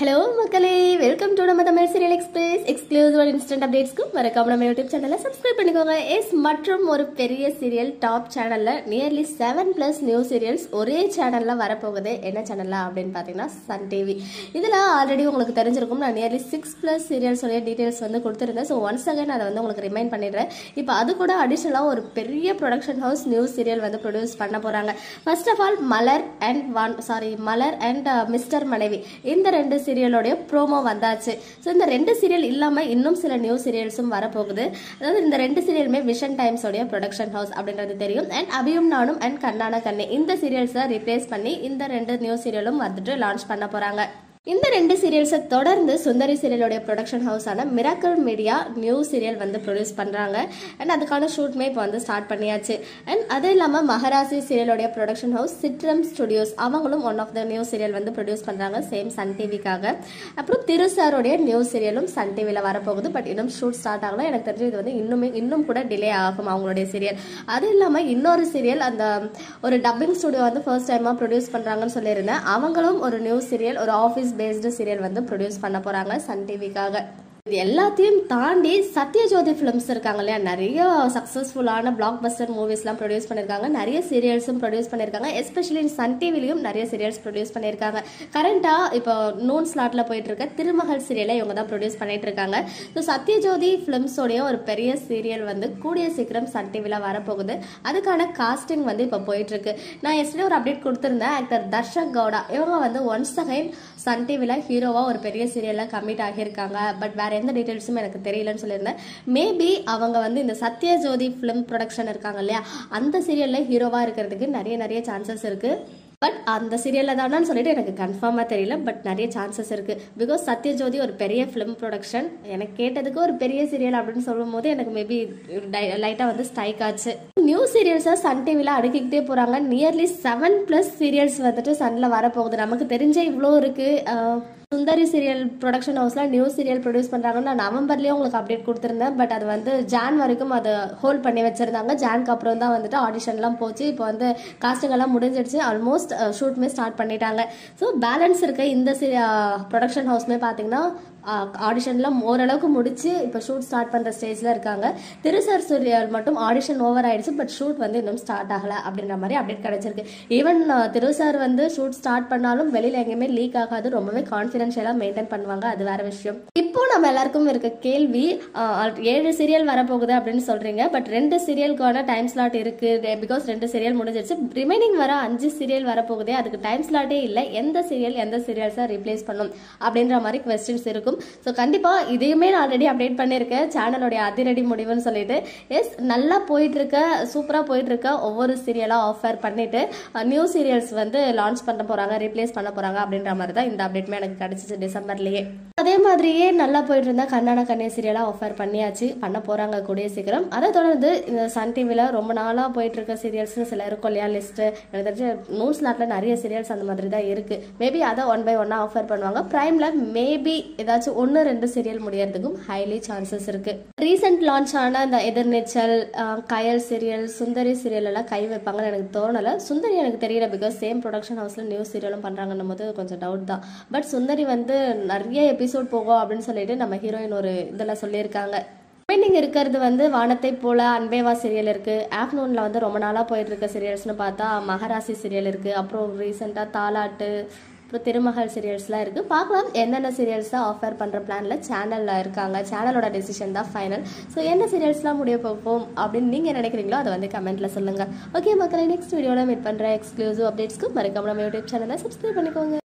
Hello மக்களே. Welcome to நம்ம Tamil serial express exclusive instant அப்டேட்ஸ்க்கும் மறக்காம நம்ம யூடியூப் சேனலை சப்ஸ்கிரைப் பண்ணிக்கோங்க. எஸ் மற்றும் ஒரு பெரிய சீரியல் டாப் சேனலில் nearly seven plus new serials ஒரே சேனலில் வரப்போகுது. என்ன சேனலில் அப்படின்னு பார்த்தீங்கன்னா சன் டிவி இதில் ஆல்ரெடி உங்களுக்கு தெரிஞ்சிருக்கும் நான் நியர்லி சிக்ஸ் ப்ளஸ் சீரியல்ஸ் உடைய டீட்டெயில்ஸ் வந்து கொடுத்துருந்தேன். ஸோ ஒன்ஸ் அகைன் அதை வந்து உங்களுக்கு ரிமைண்ட் பண்ணிடுறேன். இப்போ அது கூட அடிஷ்னலாக ஒரு பெரிய ப்ரொடக்ஷன் ஹவுஸ் நியூ சீரியல் வந்து ப்ரொடியூஸ் பண்ண போகிறாங்க first of all Malar and one sorry Malar and mister uh, மனைவி. இந்த ரெண்டு சீரியலோடைய ப்ரோமோ வந்தாச்சு. ஸோ இந்த ரெண்டு சீரியல் இல்லாமல் இன்னும் சில நியூ சீரியல்ஸும் வரப்போகுது. அதாவது இந்த ரெண்டு சீரியலுமே விஷன் டைம்ஸோடைய ப்ரொடக்ஷன் ஹவுஸ் அப்படின்றது தெரியும். அண்ட் அபியும் நானும் அண்ட் கண்ணான கண்ணே இந்த சீரியல்ஸை ரீப்ளேஸ் பண்ணி இந்த ரெண்டு நியூ சீரியலும் வந்துட்டு லான்ச் பண்ண போகிறாங்க இந்த ரெண்டு சீரியல்ஸை தொடர்ந்து சுந்தரி சீரியலோடைய ப்ரொடக்ஷன் ஹவுஸான மிராக்கல் மீடியா நியூ சீரியல் வந்து ப்ரொடியூஸ் பண்ணுறாங்க அண்ட் அதுக்கான ஷூட்மே இப்போ வந்து ஸ்டார்ட் பண்ணியாச்சு. அண்ட் அது இல்லாமல் மகராசி சீரியலோடைய ப்ரொடக்ஷன் ஹவுஸ் சிட்ரம் ஸ்டுடியோஸ் அவங்களும் one of the new serial வந்து ப்ரொடியூஸ் பண்ணுறாங்க சேம் சன் டிவிக்காக அப்புறம் திருசாருடைய நியூ சீரியலும் சன் டிவியில் வரப்போகுது. பட் இன்னும் ஷூட் ஸ்டார்ட் ஆகலாம் எனக்கு தெரிஞ்சு இது வந்து இன்னுமே இன்னும் கூட டிலே ஆகும் அவங்களுடைய சீரியல் அது இல்லாமல் இன்னொரு சீரியல் அந்த ஒரு டப்பிங் ஸ்டுடியோ வந்து ஃபர்ஸ்ட் டைமாக ப்ரொடியூஸ் பண்ணுறாங்கன்னு சொல்லியிருந்தேன். அவங்களும் ஒரு நியூ சீரியல் ஒரு ஆஃபீஸ் பேஸ்டு சீரியல் வந்து ப்ரொடியூஸ் பண்ண போகிறாங்க சன் டிவிக்காக இது எல்லாத்தையும் தாண்டி சத்யஜோதி ஃபிலிம்ஸ் இருக்காங்க இல்லையா? நிறைய சக்ஸஸ்ஃபுல்லான பிளாக் பஸ்டர் மூவிஸ்லாம் ப்ரொடியூஸ் பண்ணியிருக்காங்க. நிறைய சீரியல்ஸும் ப்ரொடியூஸ் பண்ணியிருக்காங்க. எஸ்பெஷலி சன் டிவிலையும் நிறைய சீரியல்ஸ் ப்ரொடியூஸ் பண்ணியிருக்காங்க. கரண்ட்டாக இப்போ நூன் ஸ்லாட்டில் போயிட்டு இருக்க திருமகள் சீரியலை இவங்க தான் ப்ரொடியூஸ் பண்ணிட்டு இருக்காங்க. ஸோ சத்யஜோதி ஃபிலிம்ஸோடைய ஒரு பெரிய சீரியல் வந்து கூடிய சீக்கிரம் சன் டிவியில் வரப்போகுது. அதுக்கான காஸ்டிங் வந்து இப்போ போயிட்டு இருக்கு. நான் எஸ்டே ஒரு அப்டேட் கொடுத்துருந்தேன். ஆக்டர் தர்ஷக் கவுடா. இவங்க வந்து ஒன்ஸ் அகைன் சன் டிவியில் ஹீரோவாக ஒரு பெரிய சீரியலில் கமிட் ஆகியிருக்காங்க. பட் வேற எந்த டீட்டெயில்ஸும் எனக்கு தெரியலன்னு சொல்லியிருந்தேன். மேபி அவங்க வந்து இந்த சத்யஜோதி ஃபிலிம் ப்ரொடக்ஷன் இருக்காங்க இல்லையா? அந்த சீரியலில் ஹீரோவாக இருக்கிறதுக்கு நிறைய நிறைய சான்சஸ் இருக்குது பட் அந்த சீரியலில் தானான்னு சொல்லிட்டு எனக்கு கன்ஃபார்மாக தெரியல. பட் நிறைய சான்சஸ் இருக்குது பிகாஸ் சத்யஜோதி ஒரு பெரிய ஃபிலிம் ப்ரொடக்ஷன் எனக்கு கேட்டதுக்கு ஒரு பெரிய சீரியல் அப்படின்னு சொல்லும் போது எனக்கு மேபி லைட்டாக வந்து ஸ்ட்ரைக் ஆச்சு. நியூ சீரியல்ஸை சன் டிவியில் அடுக்கிக்கிட்டே போகிறாங்க நியர்லி செவன் ப்ளஸ் சீரியல்ஸ் வந்துட்டு சன்னில் வரப்போகுது. நமக்கு தெரிஞ்ச இவ்வளோ இருக்குது சுந்தரி சீரியல் ப்ரொடக்ஷன் ஹவுஸில் நியூ சீரியல் ப்ரொடியூஸ் பண்ணுறாங்கன்னு நான் நவம்பர்லேயே உங்களுக்கு அப்டேட் கொடுத்துருந்தேன். பட் அது வந்து ஜான் வரைக்கும் அதை ஹோல்ட் பண்ணி வச்சுருந்தாங்க. ஜான்க்கு அப்புறம் தான் வந்துட்டு ஆடிஷன்லாம் போச்சு. இப்போ வந்து காஸ்டிங் எல்லாம் முடிஞ்சிடுச்சு. ஆல்மோஸ்ட் ஷூட்மே ஸ்டார்ட் பண்ணிட்டாங்க. ஸோ பேலன்ஸ் இருக்க இந்த ப்ரொடக்ஷன் ஹவுஸ்மே பார்த்தீங்கன்னா ஆடிஷன்லாம் ஓரளவுக்கு முடிச்சு இப்போ ஷூட் ஸ்டார்ட் பண்ணுற ஸ்டேஜில் இருக்காங்க. திருசர் சூரியல் மட்டும் ஆடிஷன் ஓவர் ஆயிடுச்சு. பட் ஷூட் வந்து இன்னும் ஸ்டார்ட் ஆகலை அப்படின்ற மாதிரி அப்டேட் கிடைச்சிருக்கு. ஈவன் uh, திருசார் வந்து ஷூட் ஸ்டார்ட் பண்ணாலும் வெளியில் எங்கேயுமே லீக் ஆகாது. ரொம்பவே கான்ஃபிடென்ஷியலாக மெயின்டைன் பண்ணுவாங்க. அது வேற விஷயம். இப்போ நம்ம எல்லாருக்கும் இருக்க கேள்வி ஏழு சீரியல் வரப்போகுது அப்படின்னு சொல்றீங்க. பட் ரெண்டு சீரியலுக்கான டைம் ஸ்லாட் இருக்கு. பிகாஸ் ரெண்டு சீரியல் முடிஞ்சிருச்சு. ரிமைனிங் வர அஞ்சு சீரியல் வரப்போகுதே. அதுக்கு டைம் ஸ்லாட்டே இல்லை. எந்த சீரியல் எந்த சீரியல்ஸை ரீப்ளேஸ் பண்ணும்? அப்படின்ற மாதிரி கொஸ்டின்ஸ் இருக்கும். ஸோ கண்டிப்பாக இதையுமே நான் ஆல்ரெடி அப்டேட் பண்ணியிருக்கேன். சேனலோடைய அதிரடி முடிவுன்னு சொல்லிட்டு. எஸ் நல்லா போயிட்டு இருக்க சூப்பராக போயிட்டு இருக்க ஒவ்வொரு சீரியலாக ஆஃபர் பண்ணிட்டு நியூ சீரியல்ஸ் வந்து லான்ச் பண்ண போகிறாங்க ரீப்ளேஸ் பண்ண போகிறாங்க அப்படின்ற மாதிரி தான் இந்த அப்டேட்மே எனக்கு கிடச்சிச்சு டிசம்பர்லேயே அதே மாதிரியே நல்லா போயிட்டு இருந்தா கண்ணான கண்ணே சீரியலாக ஆஃபர் பண்ணியாச்சு. பண்ண போகிறாங்க கூடிய சீக்கிரம். அதை தொடர்ந்து இந்த சன் டிவியில் ரொம்ப நாளாக போயிட்டு இருக்க சீரியல்ஸ்னு சில இருக்கும் இல்லையா லிஸ்ட்டு எனக்கு தெரிஞ்ச நியூஸ் ஸ்லாட்டில் நிறைய சீரியல்ஸ் அந்த மாதிரி தான் இருக்குது மேபி அதை ஒன் பை ஒன்னாக ஆஃபர் பண்ணுவாங்க. ப்ரைமில் மேபி ஏதாச்சும் ஒன்று ரெண்டு சீரியல் முடியறதுக்கும் ஹைலி சான்சஸ் இருக்கு. ரீசெண்ட் லான்ச் ஆன இந்த எதிர்நீச்சல் கயல் சீரியல் சுந்தரி சீரியல் எல்லாம் கை வைப்பாங்கன்னு எனக்கு தோணலை. சுந்தரி எனக்கு தெரியல பிகாஸ் சேம் ப்ரொடக்ஷன் ஹவுஸில் நியூ சீரியலும் பண்ணுறாங்கன்னும் போது கொஞ்சம் டவுட் தான். பட் சுந்தரி வந்து நிறைய எபிசோட் போகும் அப்படின்னு சொல்லிட்டு நம்ம ஹீரோயின் ஒரு இதெல்லாம் சொல்லியிருக்காங்க. ரிமைனிங் இருக்கிறது வந்து வானத்தை போல அன்பேவா சீரியல் இருக்கு. ஆஃப்டர்நூனில் வந்து ரொம்ப நாளாக போயிட்டு இருக்க சீரியல்ஸ்னு பார்த்தா மகராசி சீரியல் இருக்கு. அப்புறம் ரீசெண்டாக தாலாட்டு அப்புறம் திருமகள் சீரியல்ஸ்லாம் இருக்குது பார்க்கலாம். என்னென்ன சீரியல்ஸ் தான் ஆஃபர் பண்ணுற பிளானில் சேனலில் இருக்காங்க. சேனலோட டெசிஷன் தான் ஃபைனல் ஸோ என்ன சீரியல்ஸ்லாம் முடிய போகும் அப்படின்னு நீங்கள் நினைக்கிறீங்களோ அதை வந்து கமெண்ட்டில் சொல்லுங்கள் ஓகே மக்களை நெக்ஸ்ட் வீடியோவில் மீட் பண்ணுற எக்ஸ்க்ளூசிவ் அப்டேட்ஸ்க்கு மறக்காம நம்ம யூடியூப் சேனலை சப்ஸ்கிரைப் பண்ணிக்கோங்க.